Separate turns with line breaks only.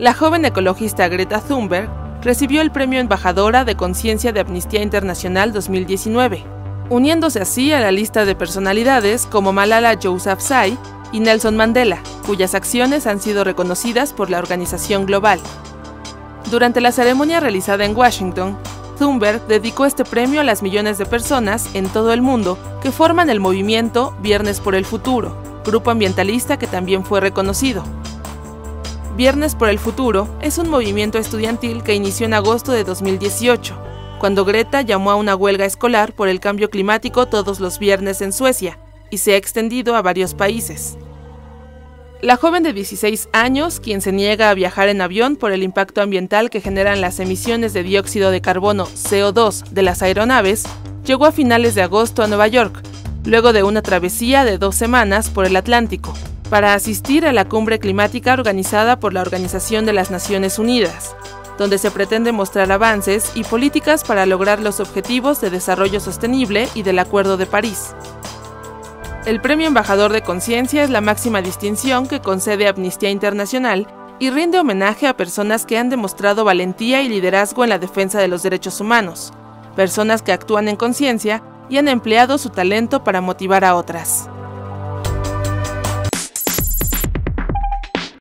La joven ecologista Greta Thunberg recibió el Premio Embajadora de Conciencia de Amnistía Internacional 2019, uniéndose así a la lista de personalidades como Malala Yousafzai y Nelson Mandela, cuyas acciones han sido reconocidas por la organización global. Durante la ceremonia realizada en Washington, Thunberg dedicó este premio a las millones de personas en todo el mundo que forman el movimiento Viernes por el Futuro, grupo ambientalista que también fue reconocido. Viernes por el Futuro es un movimiento estudiantil que inició en agosto de 2018, cuando Greta llamó a una huelga escolar por el cambio climático todos los viernes en Suecia, y se ha extendido a varios países. La joven de 16 años, quien se niega a viajar en avión por el impacto ambiental que generan las emisiones de dióxido de carbono CO2 de las aeronaves, llegó a finales de agosto a Nueva York, luego de una travesía de dos semanas por el Atlántico, para asistir a la cumbre climática organizada por la Organización de las Naciones Unidas, donde se pretende mostrar avances y políticas para lograr los objetivos de desarrollo sostenible y del Acuerdo de París. El Premio Embajador de Conciencia es la máxima distinción que concede Amnistía Internacional y rinde homenaje a personas que han demostrado valentía y liderazgo en la defensa de los derechos humanos, personas que actúan en conciencia y han empleado su talento para motivar a otras.